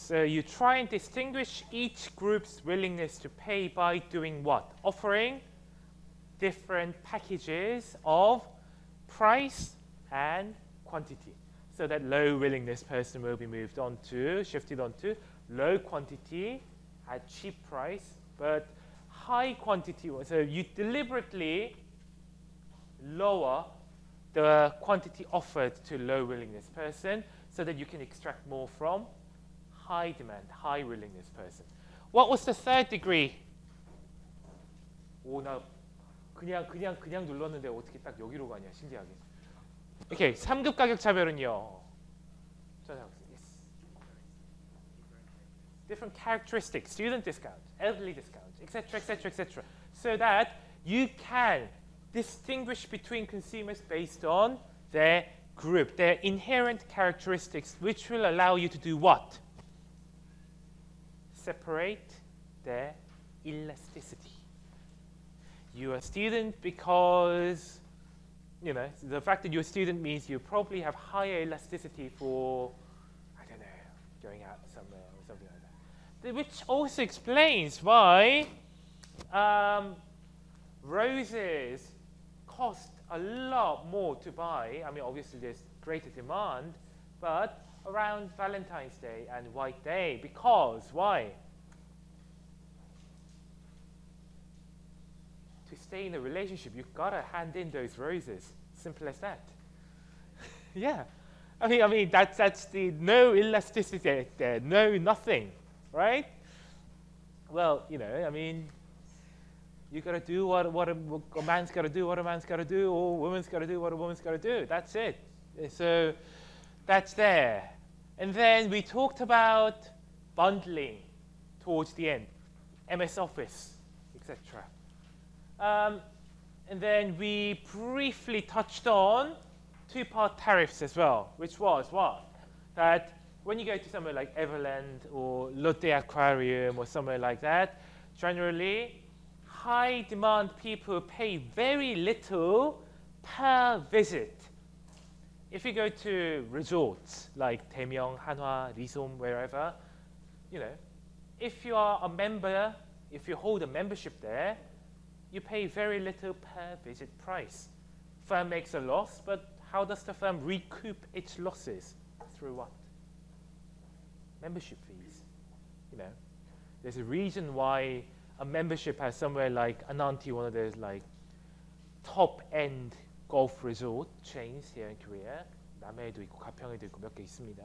So you try and distinguish each group's willingness to pay by doing what? Offering different packages of price and quantity. So that low willingness person will be moved on to, shifted on to low quantity at cheap price, but high quantity. So you deliberately lower the quantity offered to low willingness person so that you can extract more from high demand, high willingness person. What was the third degree? 오, 나 그냥 그냥 그냥 눌렀는데 어떻게 딱 여기로 가냐, 신기하게. 오케이, 3급 가격 차별은요. Yes. Different characteristics, student discount, elderly discount, etc., etc., etc. So that you can distinguish between consumers based on their group, their inherent characteristics, which will allow you to do what? Separate their elasticity. You're a student because, you know, the fact that you're a student means you probably have higher elasticity for, I don't know, going out somewhere or something like that. Which also explains why um, roses cost a lot more to buy. I mean, obviously there's greater demand, but around Valentine's Day and White Day. Because, why? To stay in a relationship, you've got to hand in those roses. Simple as that. yeah. I mean, I mean that's, that's the no elasticity there, no nothing, right? Well, you know, I mean, you got to do what, what a, a man's got to do, what a man's got to do, or a woman's got to do what a woman's got to do. That's it. So that's there. And then we talked about bundling towards the end, MS Office, etc. Um, and then we briefly touched on two-part tariffs as well, which was what? That when you go to somewhere like Everland or Lotte Aquarium or somewhere like that, generally high demand people pay very little per visit. If you go to resorts like Daemyeong, Hanwha, Risom, wherever, you know, if you are a member, if you hold a membership there, you pay very little per visit price. Firm makes a loss, but how does the firm recoup its losses? Through what? Membership fees. You know, there's a reason why a membership has somewhere like Ananti, one of those like top-end golf resort chains here in Korea. 남해에도 있고 가평에도 있고 몇 개 있습니다.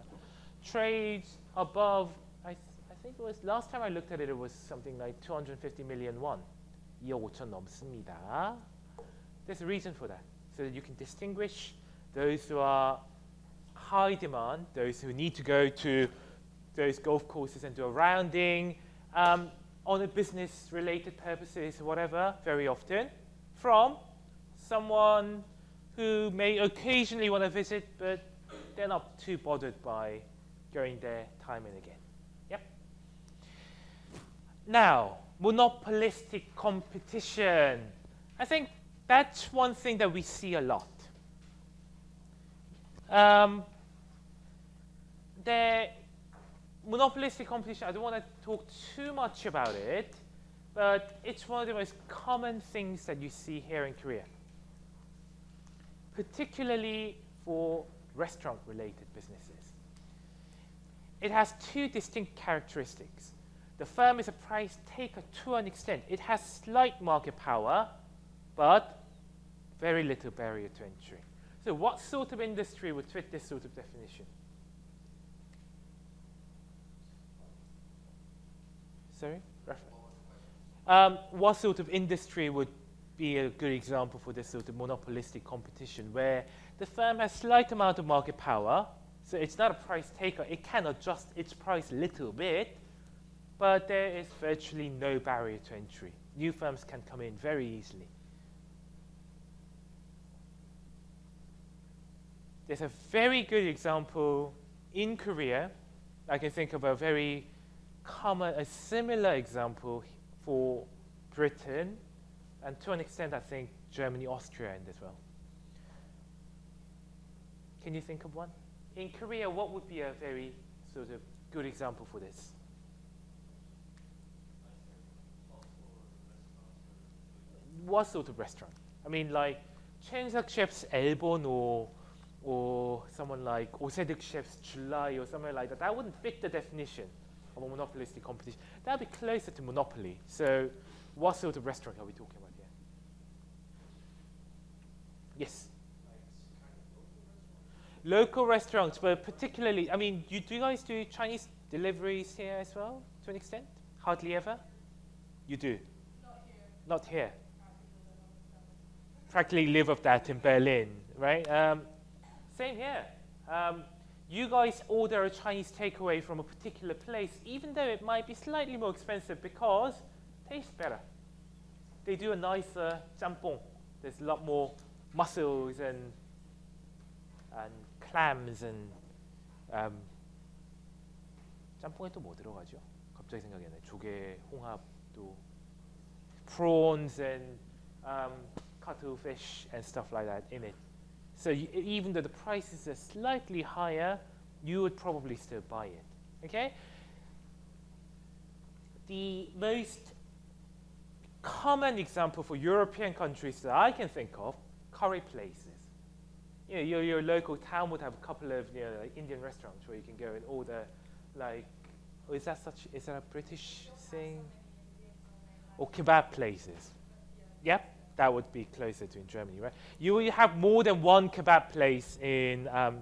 Trades above, I, th I think it was last time I looked at it, it was something like 250 million won. 2억 5천 넘습니다. There's a reason for that, so that you can distinguish those who are high demand, those who need to go to those golf courses and do a rounding, um, on a business related purposes, whatever, very often, from someone who may occasionally want to visit, but they're not too bothered by going there time and again. Yep. Now, monopolistic competition. I think that's one thing that we see a lot. Um, there monopolistic competition, I don't want to talk too much about it, but it's one of the most common things that you see here in Korea, particularly for restaurant-related businesses. It has two distinct characteristics. The firm is a price taker to an extent. It has slight market power, but very little barrier to entry. So what sort of industry would fit this sort of definition? Sorry? Um, what sort of industry would be a good example for this sort of monopolistic competition where the firm has slight amount of market power, so it's not a price taker. It can adjust its price a little bit, but there is virtually no barrier to entry. New firms can come in very easily. There's a very good example in Korea. I can think of a very common, a similar example for Britain, and to an extent, I think Germany, Austria, and as well. Can you think of one? In Korea, what would be a very sort of good example for this? What sort of restaurant? I mean, like Chensak Chef's Elbon or or someone like Osedek Chef's July or somewhere like that. That wouldn't fit the definition of a monopolistic competition. That would be closer to monopoly. So, what sort of restaurant are we talking about Yes. Local restaurants, but particularly, I mean, you, do you guys do Chinese deliveries here as well, to an extent? Hardly ever? You do? Not here. Not here. Practically live off that in Berlin, right? Um, same here. Um, you guys order a Chinese takeaway from a particular place, even though it might be slightly more expensive because it tastes better. They do a nicer jjampong. There's a lot more mussels and and clams and um, 짬뽕에 또 뭐 들어가죠? 갑자기 생각이 안 나요. 조개, 홍합도 prawns and um, cuttlefish and stuff like that in it. So you, even though the prices are slightly higher, you would probably still buy it. Okay. The most common example for European countries that I can think of, curry places. You know, your, your local town would have a couple of you know, like Indian restaurants where you can go and order, like, oh, is that such? Is that a British thing? Or kebab places? Yep, that would be closer to in Germany, right? You will have more than one kebab place in um,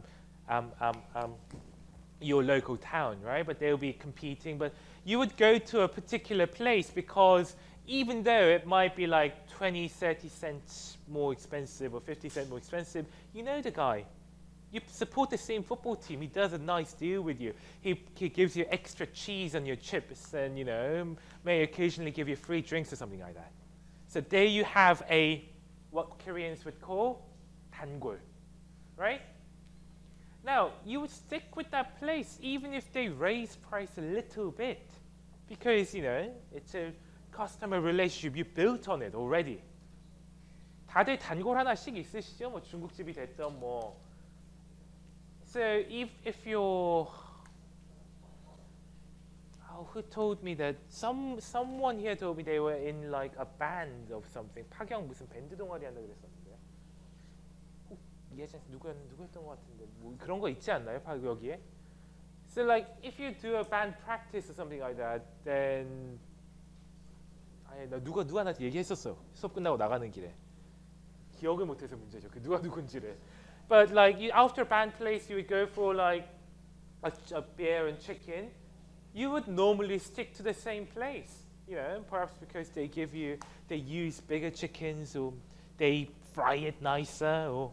um, um, um, your local town, right? But they'll be competing. But you would go to a particular place because even though it might be like 20, 30 cents more expensive or 50 cents more expensive, you know the guy. You support the same football team. He does a nice deal with you. He, he gives you extra cheese on your chips and, you know, may occasionally give you free drinks or something like that. So there you have a, what Koreans would call 단골, right? Now, you would stick with that place even if they raise price a little bit because, you know, it's a customer relationship you built on it already. 다들 단골 하나씩 있으시죠? 뭐 중국집이 됐던 뭐. So if if you're oh, who told me that some someone here told me they were in like a band of something. 파경 무슨 밴드 동아리 한다 그랬었는데. 꼭 예전 누구 누구였던 것 같은데 뭐 그런 거 있지 않나요? 파 여기에? So like if you do a band practice or something like that, then 아니 나 누가 누가 나한테 얘기했었어. 수업 끝나고 나가는 길에. 기억을 못해서 문제죠. 그 누가 누군지를. But like you, after band place, you would go for like a, a beer and chicken. You would normally stick to the same place. You know, perhaps because they give you, they use bigger chickens or they fry it nicer or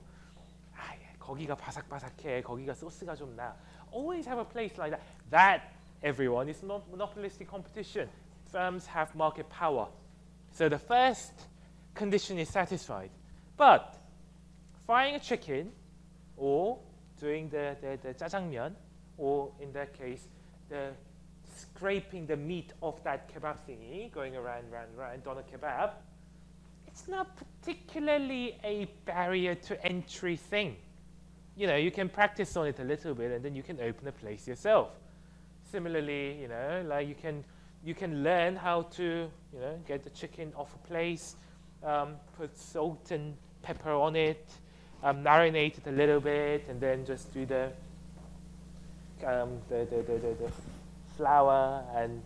아, 거기가 바삭바삭해. 거기가 소스가 좀 나. Always have a place like that. That everyone is not monopolistic competition. Firms have market power. So the first condition is satisfied. But frying a chicken or doing the, the, the jajangmyeon, or in that case, the scraping the meat off that kebab thingy, going around, round, round on a kebab, it's not particularly a barrier to entry thing. You know, you can practice on it a little bit and then you can open a place yourself. Similarly, you know, like you can you can learn how to, you know, get the chicken off a place, um, put salt and pepper on it, um, marinate it a little bit, and then just do the, um, the, the, the, the, flour and,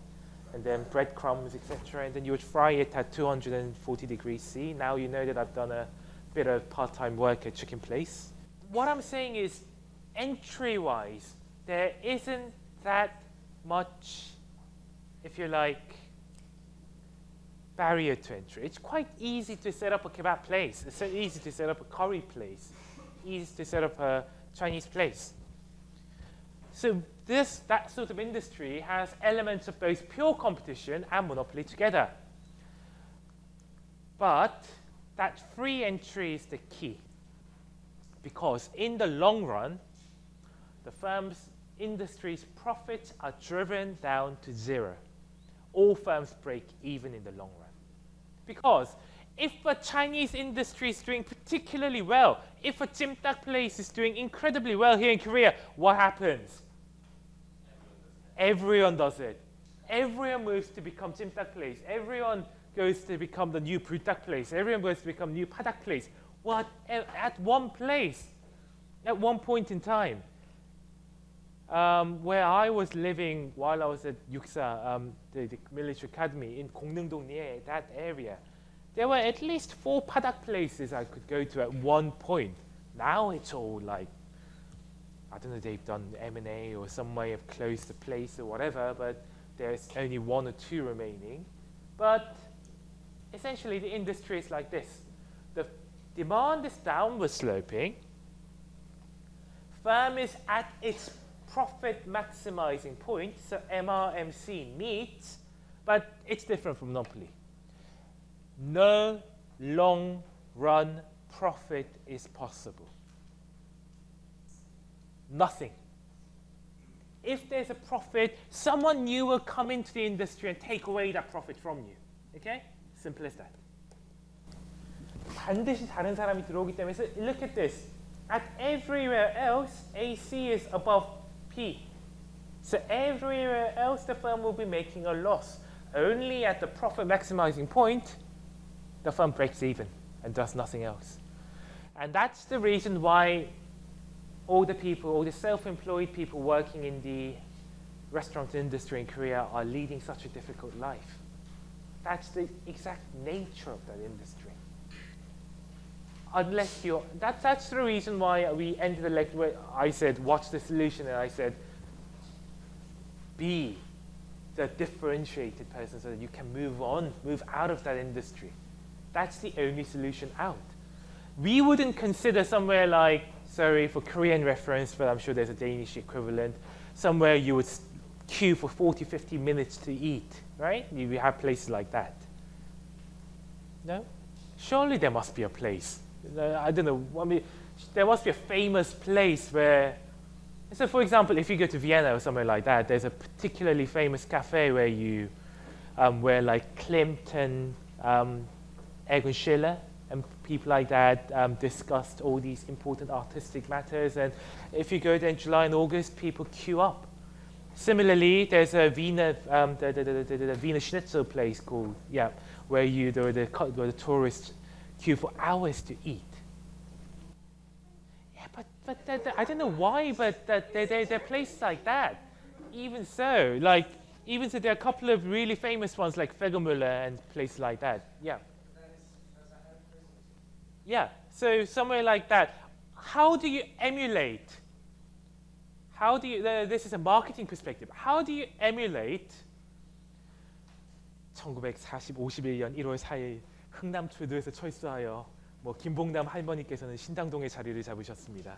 and then breadcrumbs, etc. And then you would fry it at 240 degrees C. Now you know that I've done a bit of part-time work at Chicken Place. What I'm saying is, entry-wise, there isn't that much, if you like, barrier to entry. It's quite easy to set up a kebab place. It's easy to set up a curry place. Easy to set up a Chinese place. So this, that sort of industry has elements of both pure competition and monopoly together. But that free entry is the key. Because in the long run, the firm's industry's profits are driven down to zero all firms break even in the long run. Because if a Chinese industry is doing particularly well, if a Jimtak place is doing incredibly well here in Korea, what happens? Everyone does it. Everyone moves to become Jimtak place. Everyone goes to become the new product place. Everyone goes to become new padak place. What at one place, at one point in time. Um, where I was living while I was at Yuksa, um, the, the, military academy in Gongneung-dong near that area, there were at least four padak places I could go to at one point. Now it's all like, I don't know, they've done M&A or some way of closed the place or whatever, but there's only one or two remaining. But essentially the industry is like this. The demand is downward sloping. Firm is at its profit maximizing point, so MRMC meets, but it's different from monopoly. No long run profit is possible. Nothing. If there's a profit, someone new will come into the industry and take away that profit from you. Okay? Simple as that. 반드시 다른 사람이 들어오기 때문에 so look at this. At everywhere else, AC is above P. So everywhere else, the firm will be making a loss. Only at the profit maximizing point, the firm breaks even and does nothing else. And that's the reason why all the people, all the self-employed people working in the restaurant industry in Korea are leading such a difficult life. That's the exact nature of that industry. Unless you're, that, that's the reason why we ended the lecture where I said, what's the solution? And I said, be the differentiated person so that you can move on, move out of that industry. That's the only solution out. We wouldn't consider somewhere like, sorry for Korean reference, but I'm sure there's a Danish equivalent, somewhere you would queue for 40, 50 minutes to eat, right? We have places like that. No? Surely there must be a place. I don't know. I mean, there must be a famous place where. So, for example, if you go to Vienna or somewhere like that, there's a particularly famous cafe where you, um, where like Klimt and um, Egon Schiele and people like that um, discussed all these important artistic matters. And if you go there in July and August, people queue up. Similarly, there's a Wiener, um, the, the, the, the, Wiener Schnitzel place called, yeah, where you, the, the, where the tourists queue for hours to eat. Yeah, but, but they're, I don't know why, but they they they're places like that. Even so, like, even so, there are a couple of really famous ones like Figlmüller and places like that. Yeah. Yeah, so somewhere like that. How do you emulate? How do you, uh, this is a marketing perspective. How do you emulate 1941년 1월 4일 철수하여 뭐 김봉남 할머니께서는 자리를 잡으셨습니다.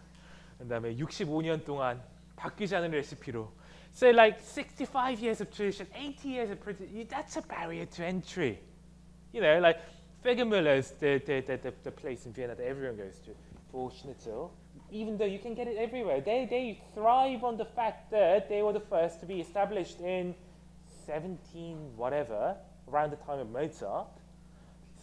65년 동안 바뀌지 않은 레시피로 So like 65 years of tradition, 80 years of tradition, that's a barrier to entry. You know, like Figlmüller is the, the, the, the, place in Vienna that everyone goes to for schnitzel, even though you can get it everywhere. They, they thrive on the fact that they were the first to be established in 17 whatever, around the time of Mozart.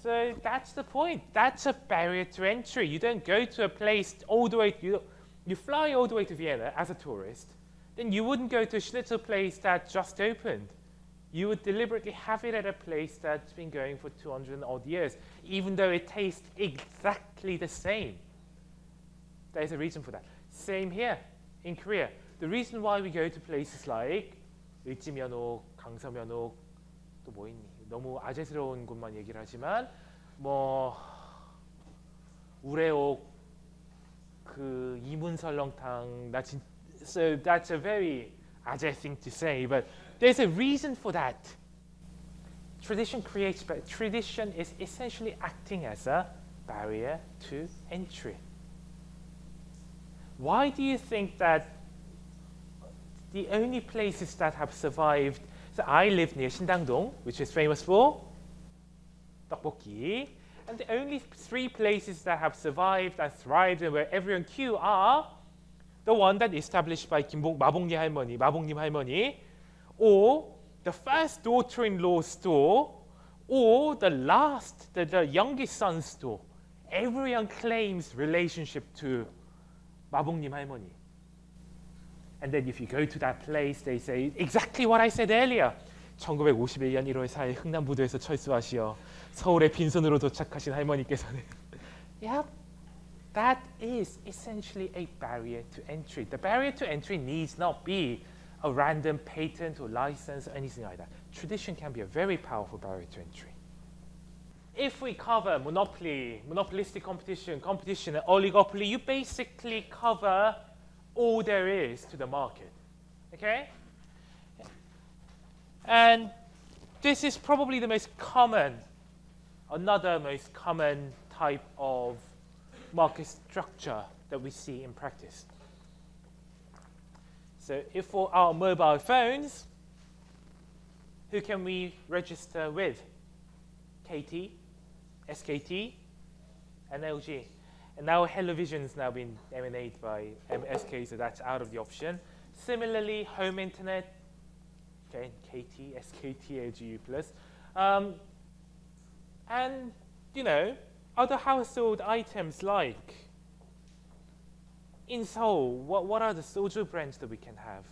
So that's the point. That's a barrier to entry. You don't go to a place all the way, you, you fly all the way to Vienna as a tourist, then you wouldn't go to a schnitzel place that just opened you would deliberately have it at a place that's been going for 200 odd years, even though it tastes exactly the same. There's a reason for that. Same here in Korea. The reason why we go to places like 을지면옥, 강서면옥, 또 뭐 있니? 너무 아재스러운 곳만 얘기를 하지만 뭐 우레옥, 그 이문설렁탕, 나 진, so that's a very 아재 thing to say, but there's a reason for that. Tradition creates, but tradition is essentially acting as a barrier to entry. Why do you think that the only places that have survived, so I live near Shindangdong, which is famous for tteokbokki. And the only three places that have survived and thrived and where everyone queue are the one that established by Kimbong Mabongni Halmoni, Mabongnim Halmoni, or the first daughter-in-law store, or the last, the, the youngest son store. Everyone claims relationship to Mabongnim Halmoni. And then if you go to that place, they say exactly what I said earlier. 1951년 1월 4일 흥남부두에서 철수하시어 서울에 빈손으로 도착하신 할머니께서는 Yep, that is essentially a barrier to entry. The barrier to entry needs not be a random patent or license or anything like that. Tradition can be a very powerful barrier to entry. If we cover monopoly, monopolistic competition, competition, and oligopoly, you basically cover all there is to the market. Okay? And this is probably the most common, another most common type of market structure that we see in practice. So if for our mobile phones, who can we register with? KT, SKT, and LG. And now HelloVision has now been emanated by MSK, so that's out of the option. Similarly, home internet, okay, KT, SKT, LGU+. Plus. Um, and, you know, other household items like in Seoul, what, what are the soju brands that we can have?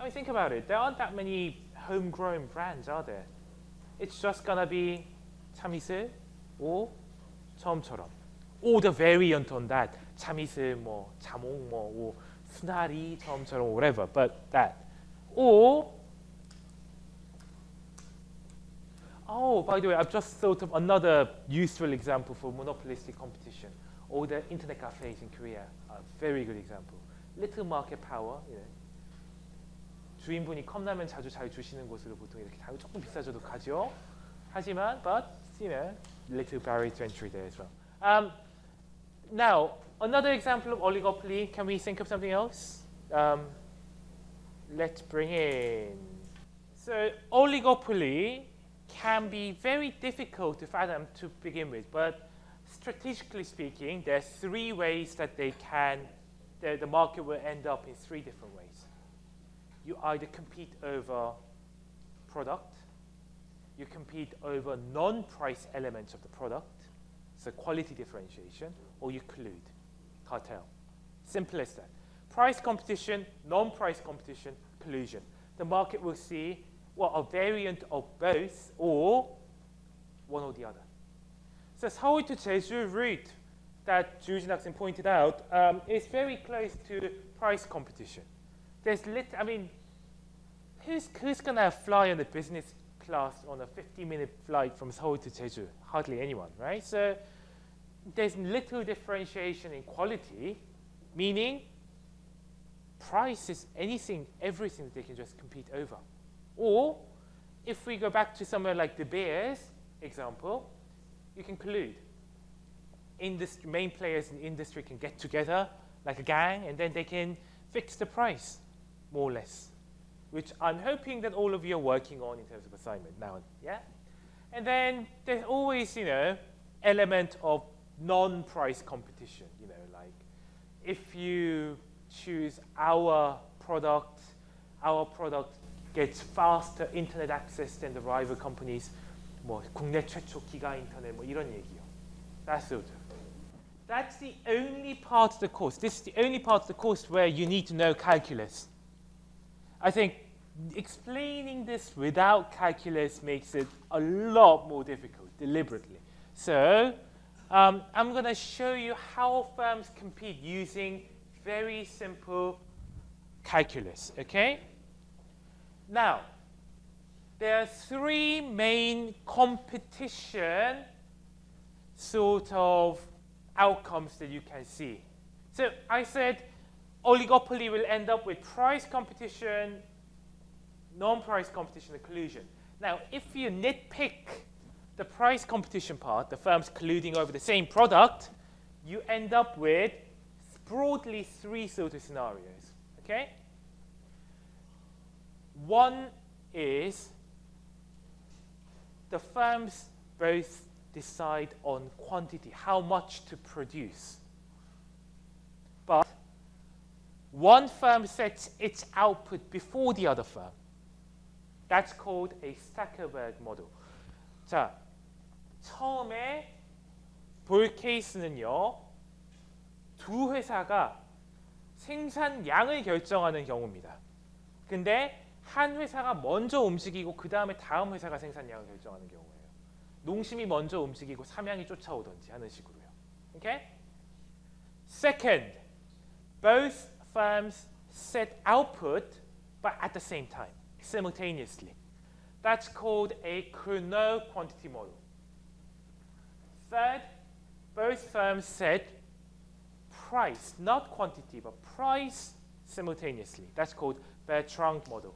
I mean, think about it. There aren't that many homegrown brands, are there? It's just going to be Tamise or 처음처럼. Or the variant on that. 참이슬, 뭐, 자몽, 뭐, 수나리, 처음처럼, whatever. But that. Or Oh, by the way, I've just thought of another useful example for monopolistic competition. All the internet cafes in Korea are a very good example. Little market power. You know. 주인분이 컵라면 자주 잘 주시는 곳으로 보통 이렇게 조금 비싸져도 가죠. 하지만, but, you know, little barrier to entry there as well. Um, now, another example of oligopoly. Can we think of something else? Um, let's bring in. So, oligopoly can be very difficult to fathom to begin with, but strategically speaking, there are three ways that they can, the, the market will end up in three different ways. You either compete over product, you compete over non-price elements of the product, so quality differentiation, or you collude, cartel. Simple as that. Price competition, non-price competition, collusion. The market will see well, a variant of both or one or the other. So Seoul to Jeju route that Jujin Haksen pointed out um, is very close to price competition. There's lit, I mean, who's, who's going to fly on the business class on a 50-minute flight from Seoul to Jeju? Hardly anyone, right? So there's little differentiation in quality, meaning price is anything, everything that they can just compete over. Or if we go back to somewhere like De Beers example, you can collude. Industry, main players in the industry can get together like a gang and then they can fix the price, more or less, which I'm hoping that all of you are working on in terms of assignment now. Yeah? And then there's always, you know, element of non-price competition, you know, like if you choose our product, our product gets faster internet access than the rival companies. 뭐 국내 최초 기가 인터넷 뭐 이런 얘기요. That's the That's the only part of the course. This is the only part of the course where you need to know calculus. I think explaining this without calculus makes it a lot more difficult, deliberately. So um, I'm going to show you how firms compete using very simple calculus, okay? Now, there are three main competition sort of outcomes that you can see. So I said oligopoly will end up with price competition, non-price competition, and collusion. Now, if you nitpick the price competition part, the firms colluding over the same product, you end up with broadly three sort of scenarios. Okay? One is the firms both decide on quantity, how much to produce. One firm sets its output before the other firm. That's called a Stackelberg model. 자, 처음에 볼 케이스는요. 두 회사가 생산량을 결정하는 경우입니다. 근데 한 회사가 먼저 움직이고 그 다음에 다음 회사가 생산량을 결정하는 경우예요. 농심이 먼저 움직이고 삼양이 쫓아오든지 하는 식으로요. Okay? Second, both firms set output but at the same time, simultaneously. That's called a Cournot quantity model. Third, both firms set price, not quantity, but price simultaneously. That's called the Bertrand model.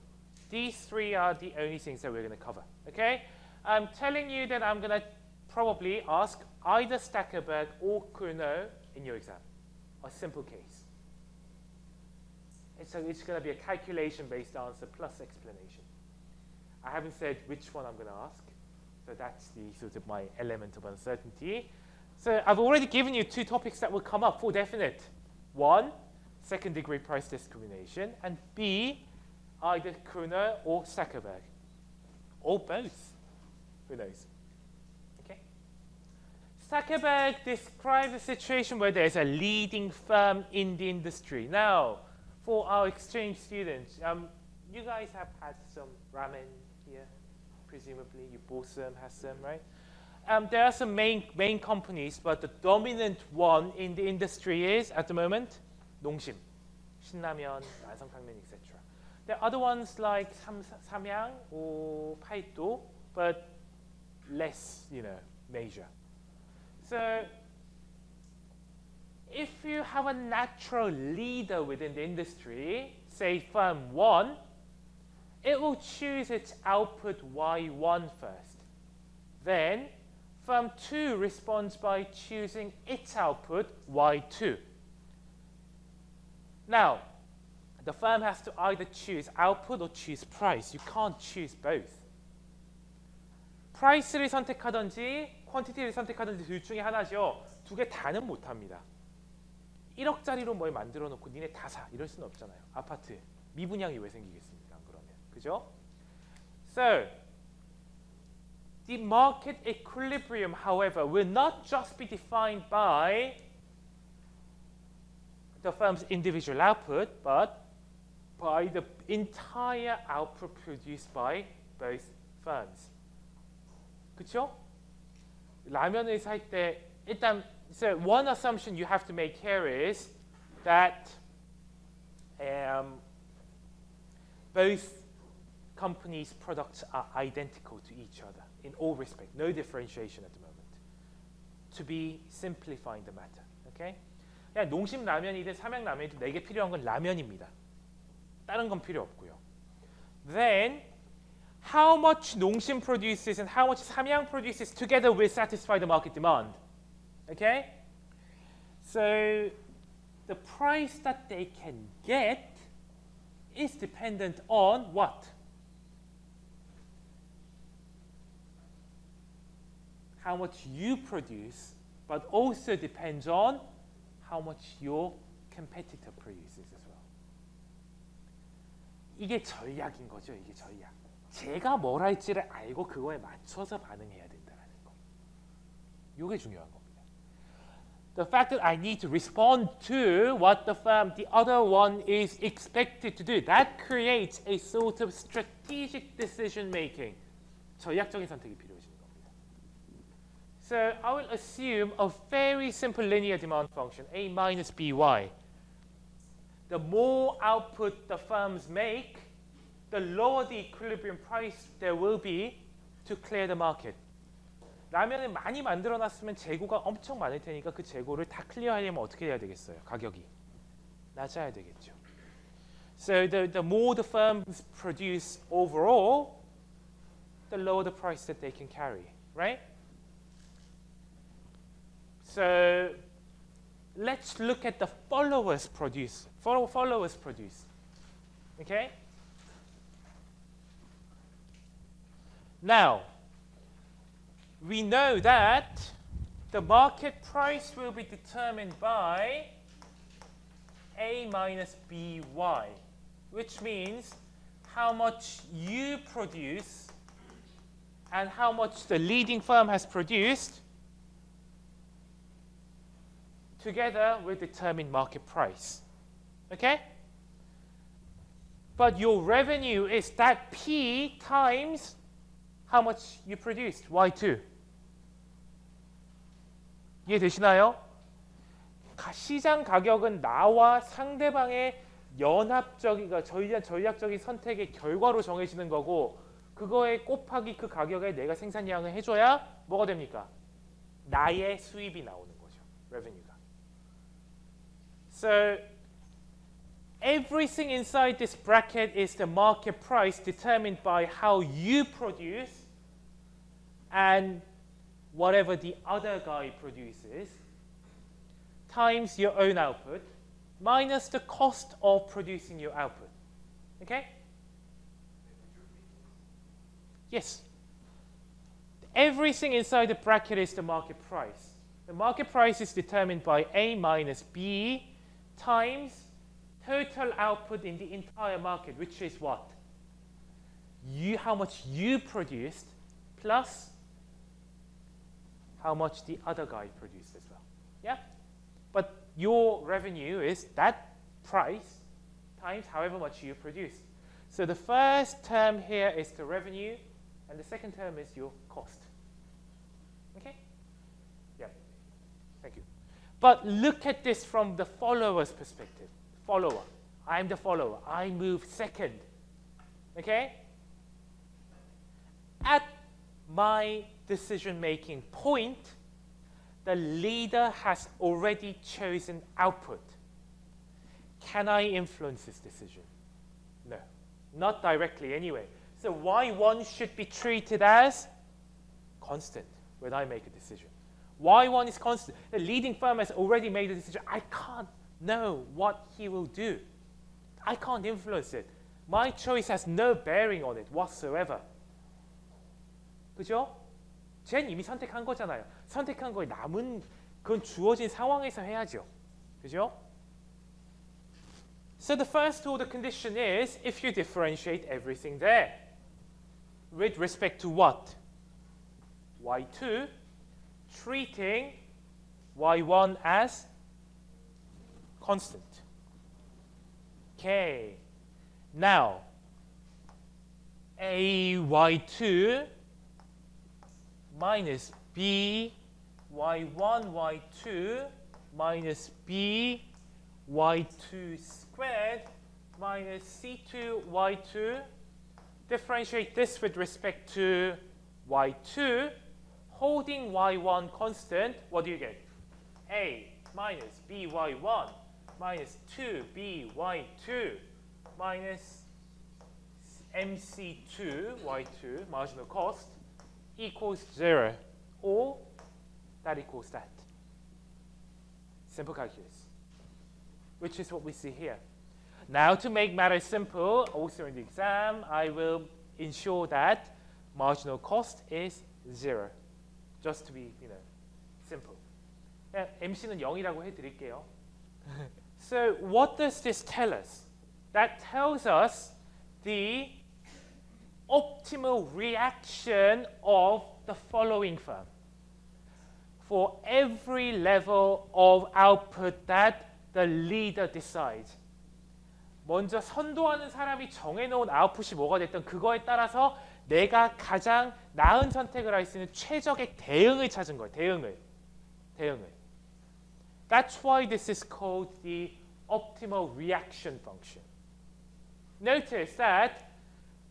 These three are the only things that we're going to cover. Okay? I'm telling you that I'm going to probably ask either Stackelberg or Cournot in your exam. A simple case. It's, it's going to be a calculation-based answer plus explanation. I haven't said which one I'm going to ask, so that's the sort of my element of uncertainty. So I've already given you two topics that will come up for definite. One, second degree price discrimination, and B, either Cournot or Stackelberg, or both. Who knows? Okay. Stackelberg describes a situation where there's a leading firm in the industry. Now, for our exchange students, um, you guys have had some ramen here, presumably. You bought some, had some, right? Um, there are some main, main companies, but the dominant one in the industry is, at the moment, Nongshim, Shinramyeon, Nansangtangmyeon, etc. There are other ones like Sam, Samyang or Paldo, but less, you know, major. So if you have a natural leader within the industry, say firm 1, it will choose its output Y1 first. Then firm 2 responds by choosing its output Y2. Now, the firm has to either choose output or choose price. You can't choose both. 프라이스를 선택하든지 퀀티티를 선택하든지 둘 중에 하나죠. 두 개 다는 못합니다. 1억짜리로 뭘 만들어 놓고 니네 다 사. 이럴 수는 없잖아요. 아파트. 미분양이 왜 생기겠습니까? 그러면. 그죠? So, the market equilibrium, however, will not just be defined by the firm's individual output, but by the entire output produced by both firms. 그렇죠? 라면을 살 때 일단 so one assumption you have to make here is that um, both companies' products are identical to each other in all respect, no differentiation at the moment. To be simplifying the matter, okay? 그냥 농심 라면이든 삼양 라면이든 내게 필요한 건 라면입니다. 다른 건 필요 없고요. Then how much 농심 produces and how much 삼양 produces together will satisfy the market demand. Okay? So the price that they can get is dependent on what? How much you produce, but also depends on how much your competitor produces as well. 이게 전략인 거죠. 이게 전략. 제가 뭘 할지를 알고 그거에 맞춰서 반응해야 된다는 거. 이게 중요한 겁니다. The fact that I need to respond to what the firm, the other one is expected to do, that creates a sort of strategic decision making. 전략적인 선택이 필요해지는 겁니다. So I will assume a very simple linear demand function, A minus BY. the more output the firms make, the lower the equilibrium price there will be to clear the market. 라면을 많이 만들어 놨으면 재고가 엄청 많을 테니까 그 재고를 다 클리어하려면 어떻게 해야 되겠어요? 가격이 낮아야 되겠죠. So the, the more the firms produce overall, the lower the price that they can carry, right? So let's look at the followers produce. Follow, followers produce. Okay? Now, we know that the market price will be determined by A minus BY, which means how much you produce and how much the leading firm has produced together will determine market price. Okay? But your revenue is that P times how much you produced, Y2. 이해되시나요? 시장 가격은 나와 상대방의 연합적인, 그러니까 전략, 전략적인 선택의 결과로 정해지는 거고 그거에 곱하기 그 가격에 내가 생산량을 해줘야 뭐가 됩니까? 나의 수입이 나오는 거죠. revenue가. So everything inside this bracket is the market price determined by how you produce and whatever the other guy produces times your own output minus the cost of producing your output. Okay? Yes. Everything inside the bracket is the market price. The market price is determined by A minus B times total output in the entire market, which is what? You, how much you produced plus how much the other guy produced as well. Yeah? But your revenue is that price times however much you produce. So the first term here is the revenue, and the second term is your cost. Okay? Yeah. Thank you. But look at this from the follower's perspective. Follower. I'm the follower. I move second. Okay? At my decision making point, the leader has already chosen output. Can I influence this decision? No, not directly anyway. So why one should be treated as constant when I make a decision. Why one is constant. The leading firm has already made a decision. I can't know what he will do. I can't influence it. My choice has no bearing on it whatsoever. 그죠? 쟨 이미 선택한 거잖아요. 선택한 거에 남은 그건 주어진 상황에서 해야죠. 그죠? So the first order condition is if you differentiate everything there. With respect to what? y2 treating y1 as constant. Okay. Now, a y2 minus b y1 y2 minus b y2 squared minus c2 y2 differentiate this with respect to y2 holding y1 constant what do you get? A minus by1 minus 2by2 minus mc2 y2 marginal cost equals 0 or that equals that. Simple calculus, which is what we see here. Now to make matters simple, also in the exam, I will ensure that marginal cost is 0, just to be you know, simple. MC는 0이라고 해드릴게요. so what does this tell us? That tells us the optimal reaction of the following firm. For every level of output that the leader decides. 먼저 선도하는 사람이 정해놓은 아웃풋이 뭐가 됐든 그거에 따라서 내가 가장 나은 선택을 할 수 있는 최적의 대응을 찾은 거예요. 대응을. 대응을. That's why this is called the optimal reaction function. Notice that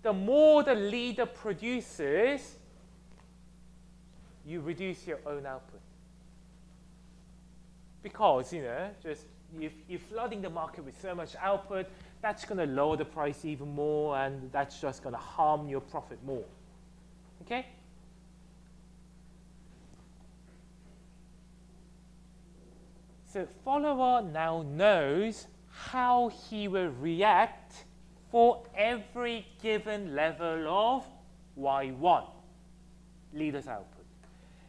the more the leader produces, you reduce your own output. Because, you know, just if you're flooding the market with so much output, that's going to lower the price even more, and that's just going to harm your profit more. Okay? So follower now knows how he will react for every given level of Y1, leader's output.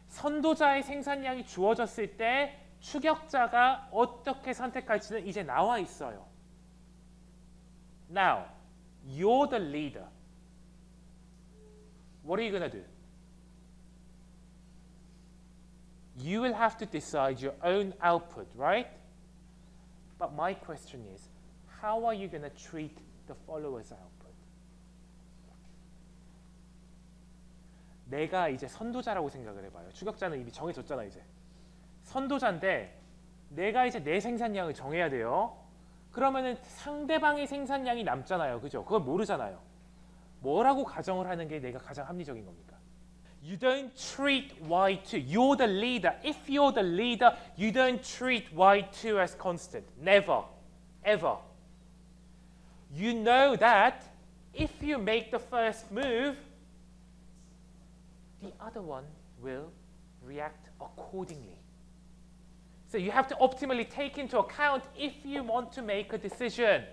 선도자의 생산량이 주어졌을 때 추격자가 어떻게 선택할지는 이제 나와 있어요. Now, you're the leader. What are you going to do? You will have to decide your own output, right? But my question is, how are you going to treat the followers output? 내가 이제 선도자라고 생각을 해봐요. 추격자는 이미 정해졌잖아 이제. 선도자인데 내가 이제 내 생산량을 정해야 돼요. 그러면은 상대방의 생산량이 남잖아요. 그죠? 그걸 모르잖아요. 뭐라고 가정을 하는 게 내가 가장 합리적인 겁니까? You don't treat Y2. You're the leader. If you're the leader, you don't treat Y2 as constant. Never. Ever. You know that if you make the first move, the other one will react accordingly. So you have to optimally take into account if you want to make a decision.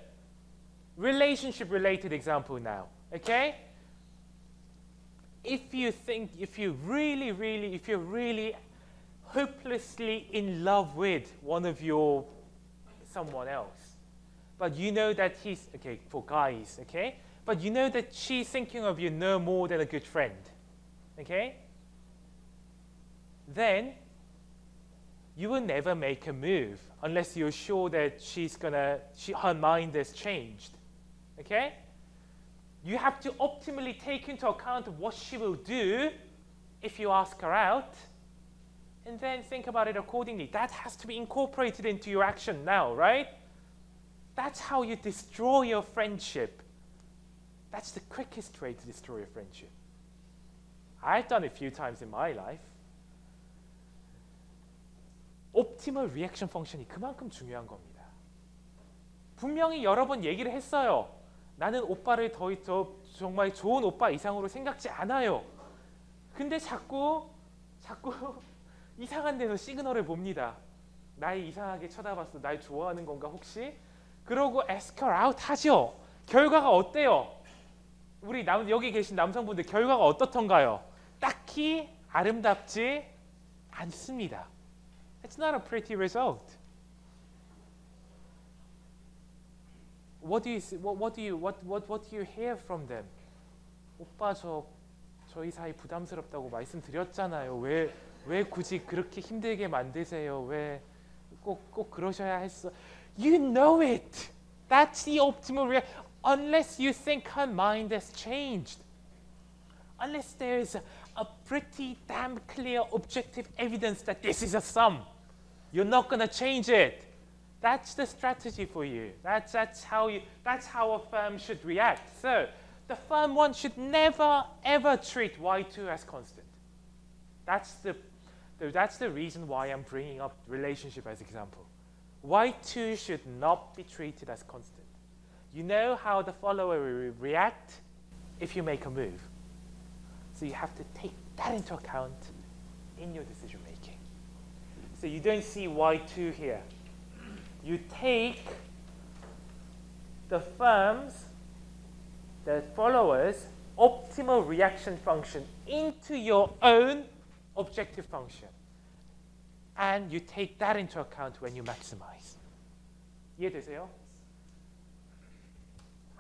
Relationship related example now, okay? If you think, if you really, really, if you're really hopelessly in love with one of your someone else, but you know that he's, okay, for guys, okay? But you know that she's thinking of you no more than a good friend, okay? Then you will never make a move unless you're sure that she's gonna, she, her mind has changed. Okay? You have to optimally take into account what she will do if you ask her out, and then think about it accordingly. That has to be incorporated into your action now, right? That's how you destroy your friendship. That's the quickest way to destroy a friendship. I've done it a few times in my life. 옵티멀 리액션 펑션이 그만큼 중요한 겁니다. 분명히 여러 번 얘기를 했어요. 나는 오빠를 더, 더 정말 좋은 오빠 이상으로 생각지 않아요. 근데 자꾸 자꾸 이상한 데서 시그널을 봅니다. 날 이상하게 쳐다봤어. 날 좋아하는 건가 혹시? 그러고 에스컬 아웃 하죠. 결과가 어때요? 우리 남, 여기 계신 남성분들 결과가 어떻던가요? 딱히 아름답지 않습니다. It's not a pretty result. What do you what, what do you what, what what do you hear from them? 오빠 저 저희 사이 부담스럽다고 말씀드렸잖아요. 왜 왜 굳이 그렇게 힘들게 만드세요? 왜 꼭꼭 그러셔야 했어? You know it. That's the optimal reaction. Unless you think her mind has changed. Unless there is a, a pretty damn clear objective evidence that this is a sum. You're not going to change it. That's the strategy for you. That's, that's, how you. that's how a firm should react. So the firm one should never, ever treat Y2 as constant. That's the, that's the reason why I'm bringing up relationship as example. Y2 should not be treated as constant. You know how the follower will react if you make a move. So you have to take that into account in your decision making. So you don't see Y2 here. You take the firm's, the followers, optimal reaction function into your own objective function. And you take that into account when you maximize. 이해되세요?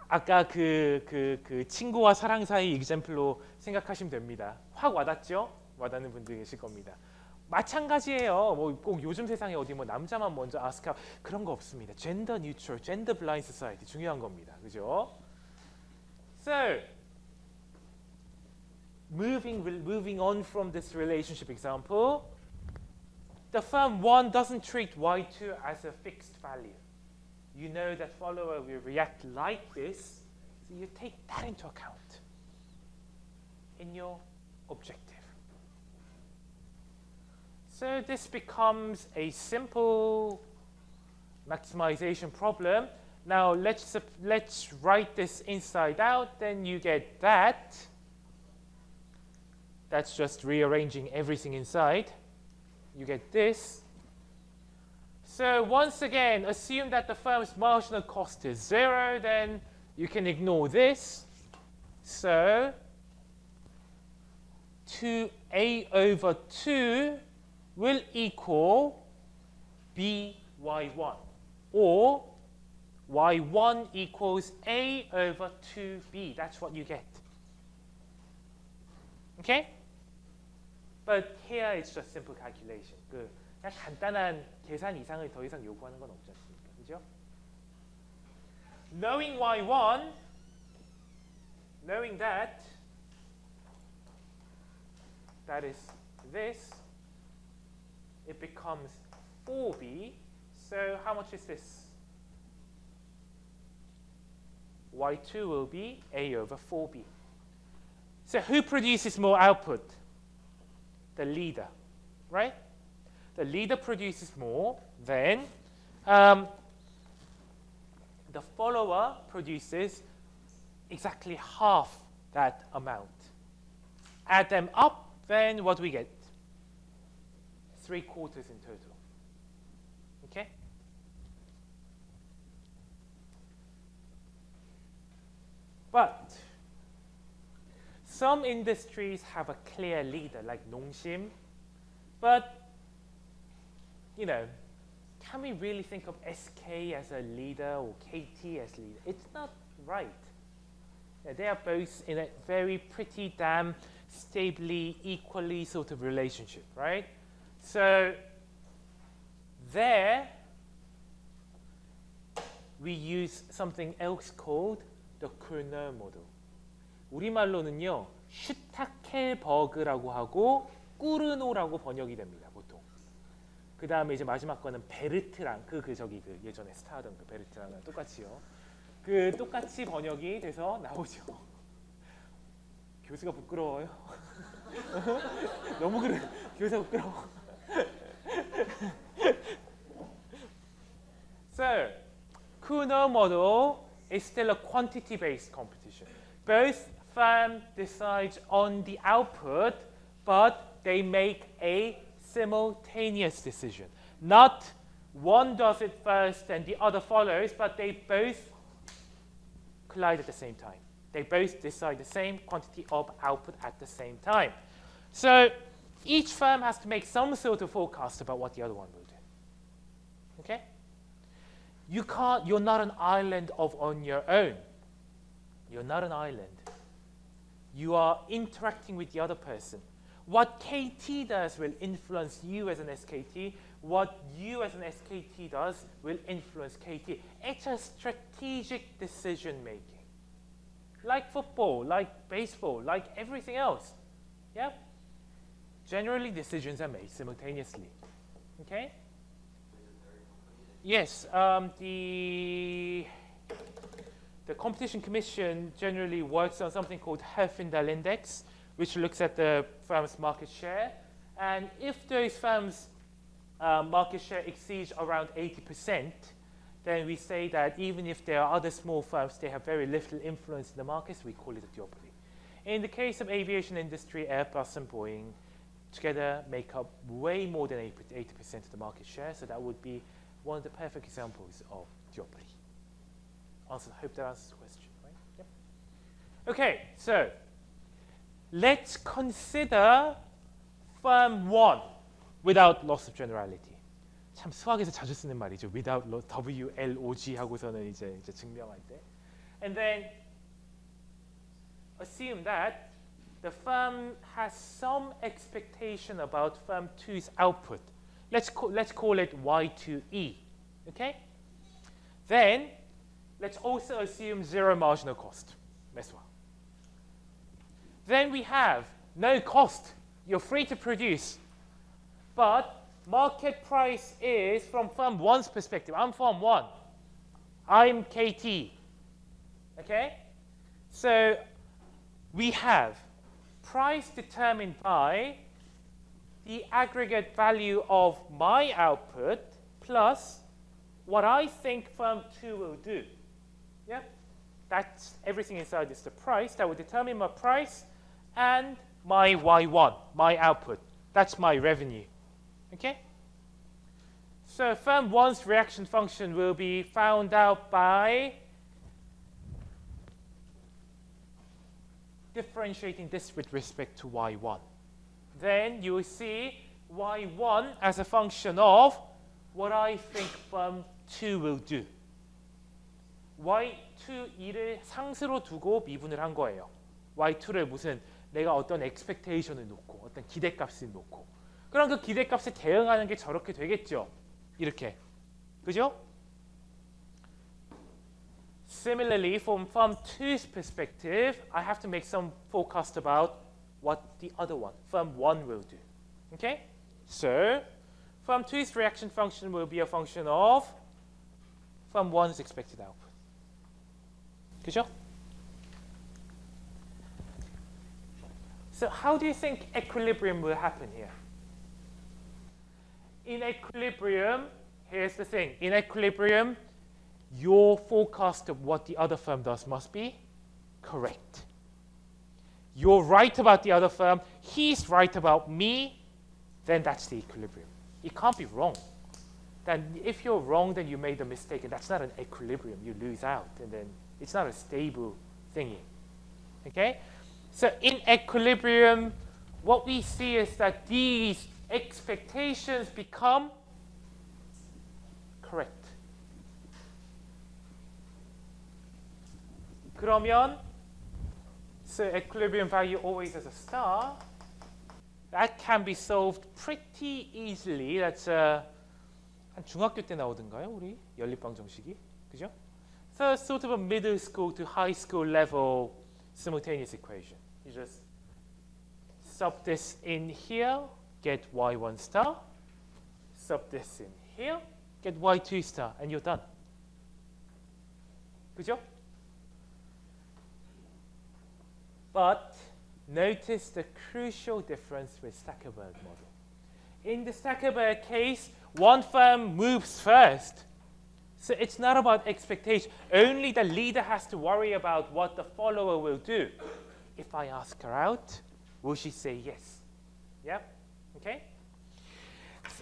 아까 그, 그, 그 친구와 사랑 사이 example로 생각하시면 됩니다. 확 와닿죠? 와닿는 분들 계실 겁니다. 마찬가지예요. 뭐 꼭 요즘 세상에 어디 뭐 남자만 먼저 아스카 그런 거 없습니다. 젠더 뉴트럴, 젠더 블라인드 소사이티 중요한 겁니다. 그죠? So moving moving on from this relationship example, the firm 1 doesn't treat y2 as a fixed value. you know that follower will react like this, so you take that into account in your objective. So this becomes a simple maximization problem. Now let's, let's write this inside out, then you get that. That's just rearranging everything inside. You get this. So once again, assume that the firm's marginal cost is zero, then you can ignore this. So 2a over 2 will equal by1 or y1 equals a over 2b. That's what you get. Okay? But here it's just simple calculation. Good. 그냥 간단한 계산 이상을 더 이상 요구하는 건 없지 않습니까? 그죠? knowing y1, knowing that, that is this, it becomes 4b. So how much is this? y2 will be a over 4b. So who produces more output? The leader, right? The leader produces more, than um, the follower produces exactly half that amount. Add them up, then what do we get? Three quarters in total. Okay? But some industries have a clear leader, like Nongshim. But, you know, can we really think of SK as a leader or KT as leader? It's not right. They are both in a very pretty damn stably, equally sort of relationship, right? So there, we use something else called the Cournot model. 우리말로는요, 슈타켈버그라고 하고 꾸르노라고 번역이 됩니다, 보통. 그 다음에 이제 마지막 거는 베르트랑 그, 그 저기 그 예전에 스타하던 그 베르트랑은 똑같이요. 그 똑같이 번역이 돼서 나오죠. 교수가 부끄러워요. 너무 그래. 교수가 부끄러워. so, Kuno model is still a quantity-based competition. Both firms decides on the output, but they make a simultaneous decision. Not one does it first and the other follows, but they both collide at the same time. They both decide the same quantity of output at the same time. So each firm has to make some sort of forecast about what the other one will do. Okay? You can't, you're not an island of on your own. You're not an island. You are interacting with the other person. What KT does will influence you as an SKT. What you as an SKT does will influence KT. It's a strategic decision making. Like football, like baseball, like everything else. Yeah? Generally, decisions are made simultaneously. Okay? Yes, um, the the competition commission generally works on something called Herfindahl index, which looks at the firm's market share. And if those firms' uh, market share exceeds around 80%, then we say that even if there are other small firms, they have very little influence in the markets, we call it a duopoly. In the case of aviation industry, Airbus and Boeing together make up way more than 80% of the market share, so that would be one of the perfect examples of duopoly. Answer, hope that answers the question, right? Yep. Okay, so let's consider firm one without loss of generality. 참 수학에서 자주 쓰는 말이죠. without lo- WLOG 하고서는 이제, 이제 증명할 때. And then assume that the firm has some expectation about firm 2's output. Let's, call, let's call it Y2E. Okay? Then let's also assume zero marginal cost. Meswa. Then we have no cost. You're free to produce. But market price is from firm 1's perspective. I'm firm 1. I'm KT. Okay? So we have price determined by the aggregate value of my output plus what I think firm 2 will do. That's everything inside is the price. That will determine my price and my Y1, my output. That's my revenue. Okay? So firm 1's reaction function will be found out by differentiating this with respect to y1. Then you will see y1 as a function of what I think firm 2 will do. Y2, 를 상수로 두고 미분을 한 거예요. y2를 무슨 내가 어떤 expectation을 놓고 어떤 기대값을 놓고 그럼 그 기대값에 대응하는 게 저렇게 되겠죠. 이렇게. 그죠? Similarly, from firm two's perspective, I have to make some forecast about what the other one, firm one, will do. Okay? So, firm two's reaction function will be a function of firm one's expected output. 그죠? So how do you think equilibrium will happen here? In equilibrium, here's the thing. In equilibrium, your forecast of what the other firm does must be correct. You're right about the other firm, he's right about me, then that's the equilibrium. It can't be wrong. Then if you're wrong, then you made a mistake, and that's not an equilibrium. You lose out, and then it's not a stable thingy. Okay? So in equilibrium, what we see is that these expectations become correct. 그러면 so equilibrium value always as a star that can be solved pretty easily. That's uh, 한 중학교 때 나오던가요, 우리 연립방 정식이, 그죠? So sort of a middle school to high school level simultaneous equation. You just sub this in here, get y1 star. Sub this in here, get y2 star, and you're done. Good job. But notice the crucial difference with Stackelberg model. In the Stackelberg case, one firm moves first. So it's not about expectation. Only the leader has to worry about what the follower will do. If I ask her out, will she say yes? Yeah? Okay?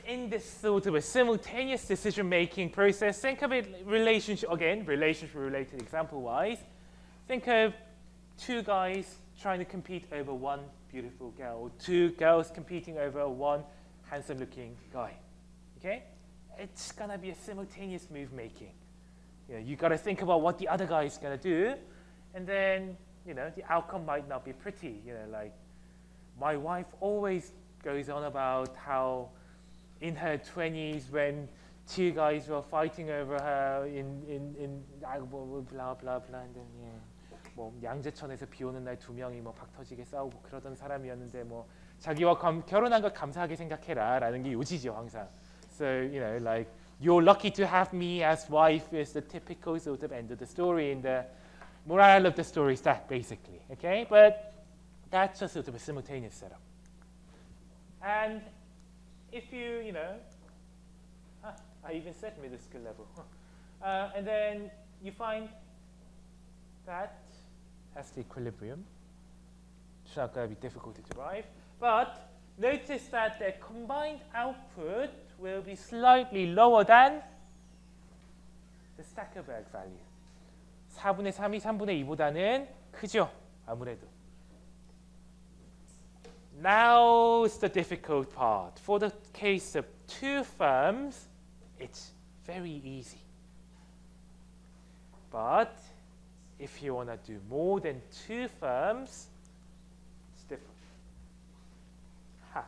In this sort of a simultaneous decision-making process, think of it relationship, again, relationship-related example-wise. Think of two guys trying to compete over one beautiful girl, or two girls competing over one handsome-looking guy. Okay? It's gonna be a simultaneous move making. You know, you gotta think about what the other guy is gonna do, and then you know the outcome might not be pretty. You know, like my wife always goes on about how in her 20s when two guys were fighting over her in in in blah blah blah and then yeah. 뭐 양재천에서 비 오는 날 두 명이 뭐 박터지게 싸우고 그러던 사람이었는데 뭐 자기와 감, 결혼한 걸 감사하게 생각해라라는 게 요지죠 항상. So you know like you're lucky to have me as wife is the typical sort of end of the story and the morale of the story is that basically. Okay, but that's a sort of a simultaneous setup. And if you you know, I even said middle school level, uh, and then you find that has the equilibrium. It's not going to be difficult to derive. But notice that the combined output will be slightly lower than the Stackelberg value. 4분의 3이 3분의 2보다는 크죠? 아무래도. Now's the difficult part. For the case of two firms, it's very easy. But if you want to do more than two firms, it's different. Ha.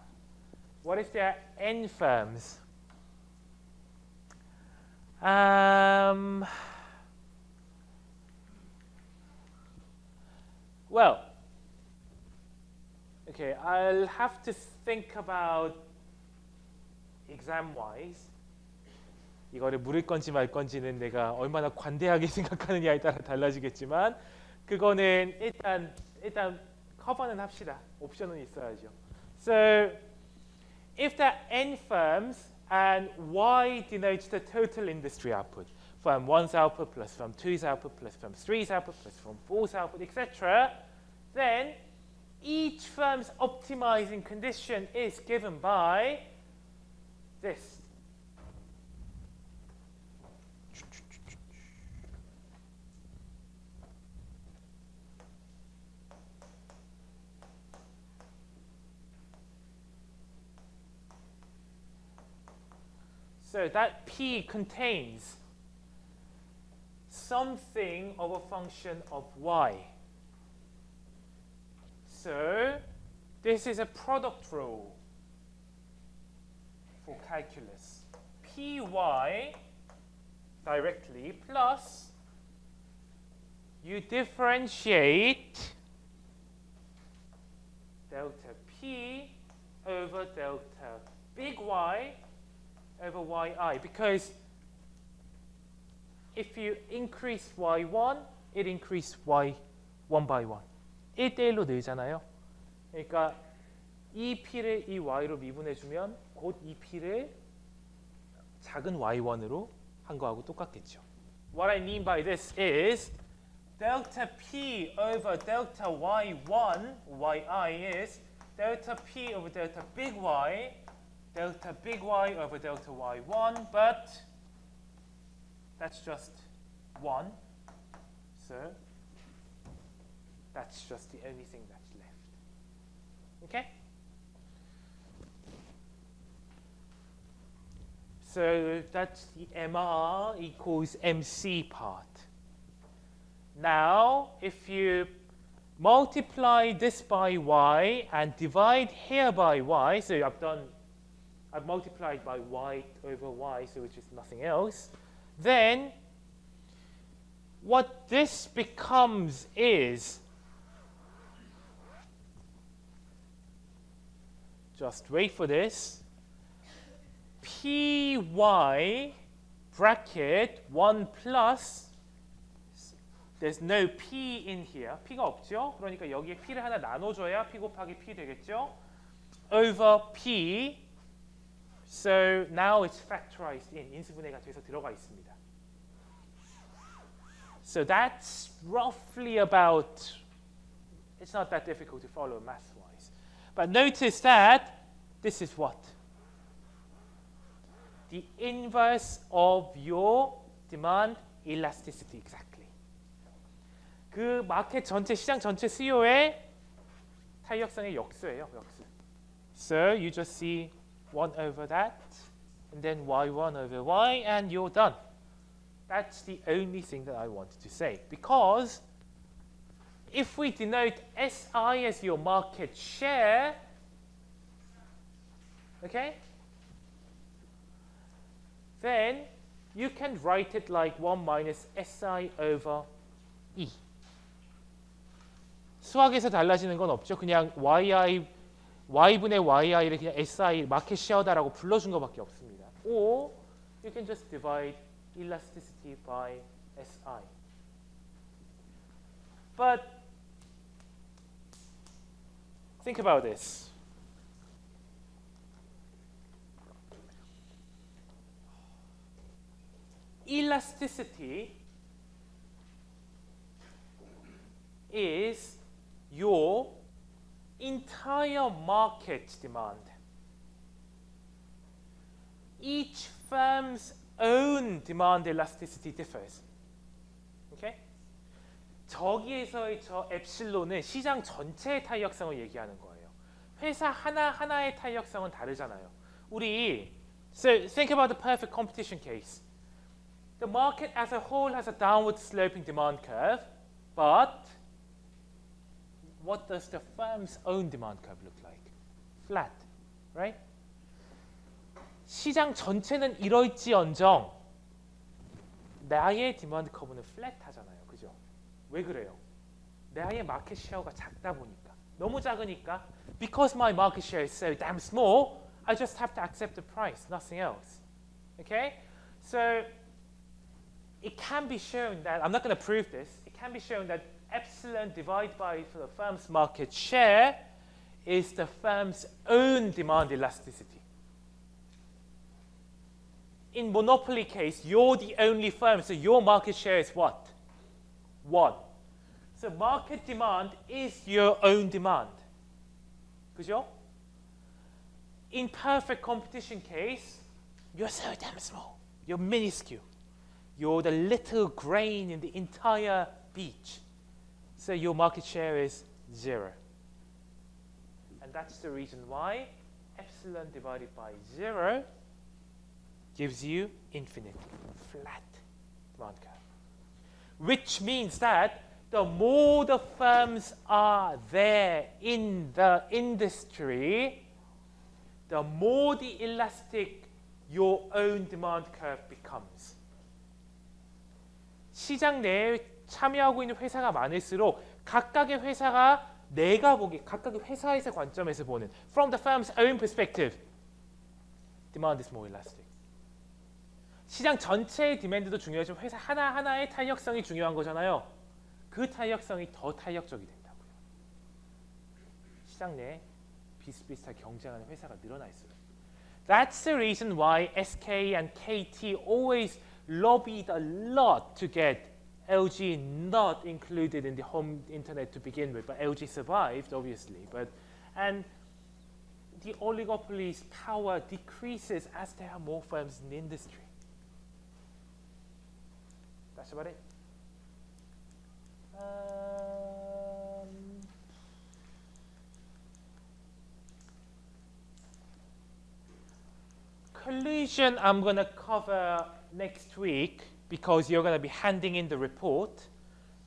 What if there are n firms? Um, well, okay, I'll have to think about exam-wise 이거를 물을 건지 말 건지는 내가 얼마나 관대하게 생각하느냐에 따라 달라지겠지만 그거는 일단 일단 커버는 합시다. 옵션은 있어야죠. So if there are n firms and y denotes the total industry output, firm 1's output plus firm 2's output plus firm 3's output plus firm 4's output, etc., then each firm's optimizing condition is given by this. So that P contains something of a function of y. So this is a product rule for calculus. Py directly plus you differentiate delta P over delta big Y over yi because if you increase y1, it increase y one by one. 1대1로 늘잖아요. 그러니까 이 p를 이 y로 미분해주면 곧 이 p를 작은 y1으로 한 거하고 똑같겠죠. What I mean by this is delta p over delta y1, yi is delta p over delta big Y, delta big Y over delta y1, but that's just 1. So that's just the only thing that's left. Okay? So that's the MR equals MC part. Now, if you multiply this by y and divide here by y, so I've done, I've multiplied by y over y, so which is nothing else, then what this becomes is just wait for this py bracket 1 plus there's no p in here. p가 없죠? 그러니까 여기에 p를 하나 나눠줘야 p 곱하기 p 되겠죠? over p so now it's factorized in 인수분해가 돼서 들어가 있습니다. So that's roughly about, it's not that difficult to follow math-wise. But notice that this is what? The inverse of your demand elasticity, exactly. 그 마켓 전체, 시장 전체 수요의 탄력성의 역수예요, 역수. So you just see 1 over that, and then y1 over y, and you're done. That's the only thing that I wanted to say. Because if we denote SI as your market share, okay, then you can write it like 1 minus SI over E. 수학에서 달라지는 건 없죠. 그냥 yi, y분의 yi를 그냥 si, 마켓 쉐어다라고 불러준 것밖에 없습니다. Or you can just divide elasticity by SI. But think about this. Elasticity is your entire market demand. Each firm's own demand elasticity differs. Okay? 저기에서의 저 엡실론은 시장 전체의 탄력성을 얘기하는 거예요. 회사 하나하나의 탄력성은 다르잖아요. 우리 so think about the perfect competition case. The market as a whole has a downward sloping demand curve, but what does the firm's own demand curve look like? Flat, right? 시장 전체는 이럴지언정 나의 디마드 커브는 플랫하잖아요. 그죠? 왜 그래요? 나의 마켓 쉐어가 작다 보니까 너무 작으니까 because my market share is so damn small, I just have to accept the price, nothing else. Okay? So it can be shown that I'm not going to prove this. It can be shown that epsilon divided by the firm's market share is the firm's own demand elasticity in monopoly case, you're the only firm, so your market share is what? One. So market demand is your own demand. 그죠? In perfect competition case, you're so damn small. You're minuscule. You're the little grain in the entire beach So your market share is zero. And that's the reason why epsilon divided by zero gives you infinite flat demand curve. Which means that the more the firms are there in the industry, the more the elastic your own demand curve becomes. 시장 내 참여하고 있는 회사가 많을수록 각각의 회사가 내가 보기 각각의 회사에서 관점에서 보는 from the firm's own perspective demand is more elastic. 시장 전체의 디맨드도 중요하지만 회사 하나하나의 탄력성이 중요한 거잖아요. 그 탄력성이 더 탄력적이 된다고요. 시장 내에 비슷비슷하게 경쟁하는 회사가 늘어날수록. That's the reason why SK and KT always lobbied a lot to get LG not included in the home internet to begin with, but LG survived, obviously. But and the oligopoly's power decreases as there are more firms in the industry. That's about it. Um, collusion I'm going to cover next week because you're going to be handing in the report.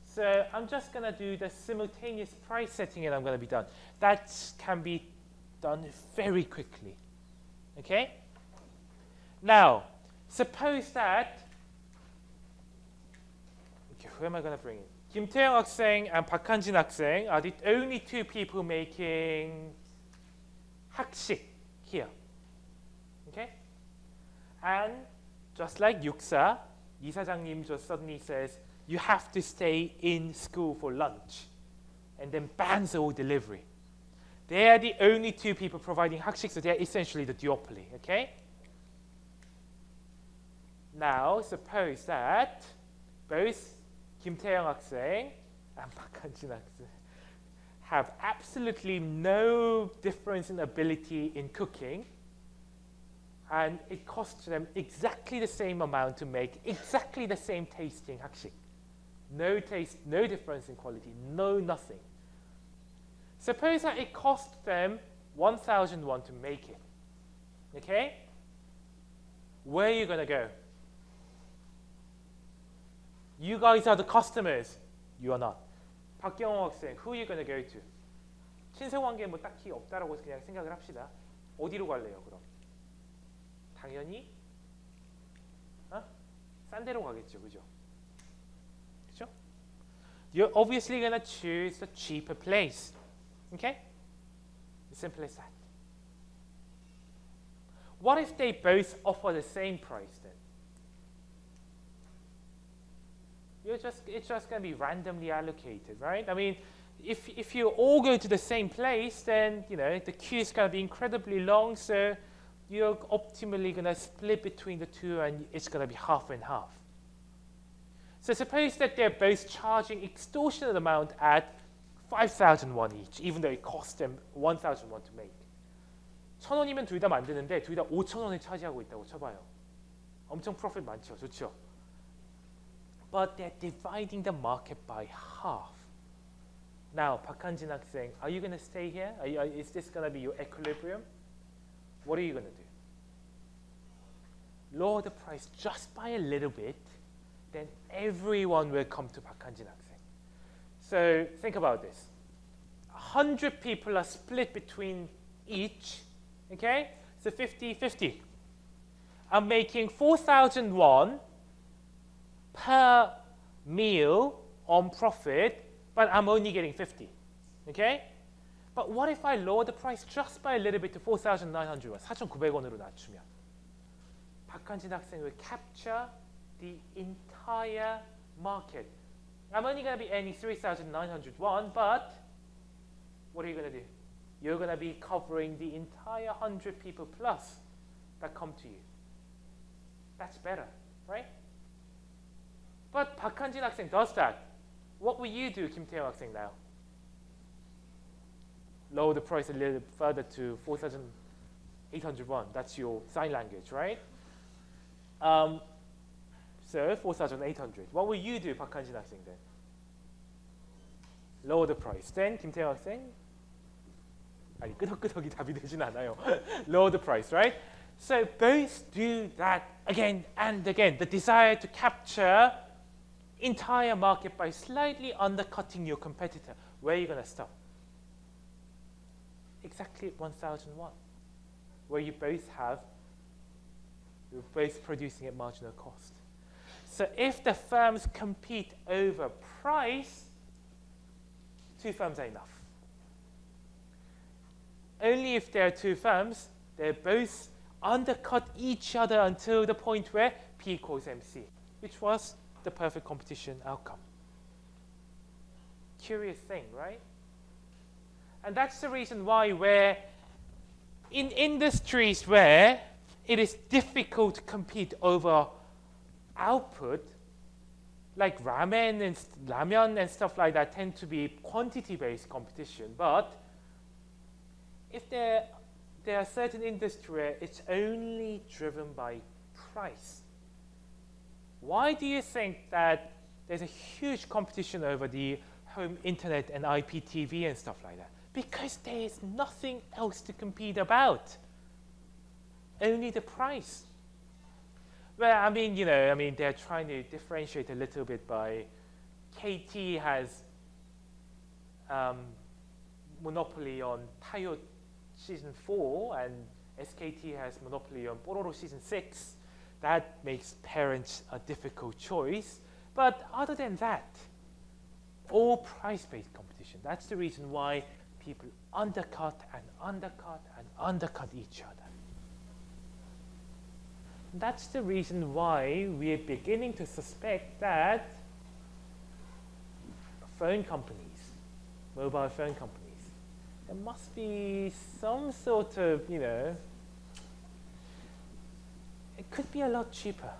So I'm just going to do the simultaneous price setting and I'm going to be done. That can be done very quickly. Okay? Now, suppose that okay, who am I going to bring in? Kim Taeyong 학생 and Park Han-jin 학생 are the only two people making 학식 here. Okay? And just like Yuksa, 이사장님 just suddenly says, you have to stay in school for lunch and then bans all delivery. They are the only two people providing 학식, so they're essentially the duopoly, okay? Now, suppose that both 김태영 학생 and 박한진 학생 have absolutely no difference in ability in cooking, and it costs them exactly the same amount to make exactly the same tasting hakshik. No taste, no difference in quality, no nothing. Suppose that it cost them 1,000 won to make it. Okay? Where are you going to go? You guys are the customers. You are not. 박경호 학생, who are you going to go to? 신세관계 뭐 딱히 없다라고 그냥 생각을 합시다. 어디로 갈래요, 그럼? 당연히 어? 싼 데로 가겠죠, 그죠? 그죠? You're obviously gonna choose the cheaper place. Okay? As simple as that. What if they both offer the same price then? You're just, it's just going to be randomly allocated, right? I mean, if, if you all go to the same place, then, you know, the queue is going to be incredibly long, so you're optimally going to split between the two and it's going to be half and half. So suppose that they're both charging extortionate amount at 5,000 won each, even though it costs them 1,000 won to make. 천 원이면 둘 다 만드는데 둘 다 5천 원을 차지하고 있다고 쳐봐요. 엄청 프로핏 많죠, 좋죠. But they're dividing the market by half. Now, 박한진 학생, are you going to stay here? Are you, are, is this going to be your equilibrium? what are you going to do? Lower the price just by a little bit, then everyone will come to Bakhanjin So think about this. 100 people are split between each, okay? So 50-50. I'm making 4,000 won per meal on profit, but I'm only getting 50, okay? But what if I lower the price just by a little bit to 4,900 won, 4,900원으로 낮추면? 박한진 학생 will capture the entire market. I'm only going to be earning 3,900 won, but what are you going to do? You're going to be covering the entire 100 people plus that come to you. That's better, right? But Park Han-jin 학생 does that. What will you do, Kim Tae-yeon 학생, now? Lower the price a little further to 4,800 won. That's your sign language, right? Um, so 4,800. What will you do, Park Han-jin 학생, then? Lower the price. Then Kim Tae-yeon 학생? 아니 끄덕끄덕이 답이 되진 않아요. Lower the price, right? So both do that again and again. The desire to capture entire market by slightly undercutting your competitor. Where are you going to stop? Exactly at 1001, where you both have, you're both producing at marginal cost. So if the firms compete over price, two firms are enough. Only if there are two firms, they both undercut each other until the point where P equals MC, which was the perfect competition outcome. Curious thing, right? And that's the reason why where in industries where it is difficult to compete over output, like ramen and ramyeon and stuff like that tend to be quantity-based competition. But if there, there are certain industries where it's only driven by price, why do you think that there's a huge competition over the home internet and IPTV and stuff like that? Because there is nothing else to compete about. Only the price. Well, I mean, you know, I mean, they're trying to differentiate a little bit by KT has um, monopoly on Tayo season four, and SKT has monopoly on Pororo season six. That makes parents a difficult choice. But other than that, all price-based competition. That's the reason why people undercut and undercut and undercut each other. That's the reason why we're beginning to suspect that phone companies, mobile phone companies, there must be some sort of, you know, it could be a lot cheaper.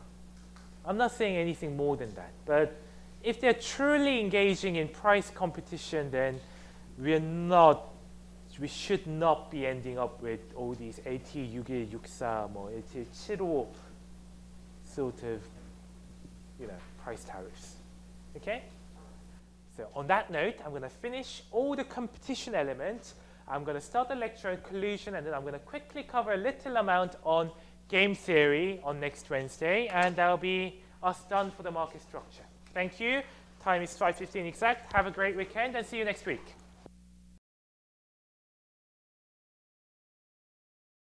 I'm not saying anything more than that, but if they're truly engaging in price competition, then we're not, we should not be ending up with all these AT 6일, 64, 뭐 AT 75 sort of, you know, price tariffs. Okay? So on that note, I'm going to finish all the competition elements. I'm going to start the lecture on collusion, and then I'm going to quickly cover a little amount on game theory on next Wednesday, and that'll be us done for the market structure. Thank you. Time is 5.15 exact. Have a great weekend, and see you next week.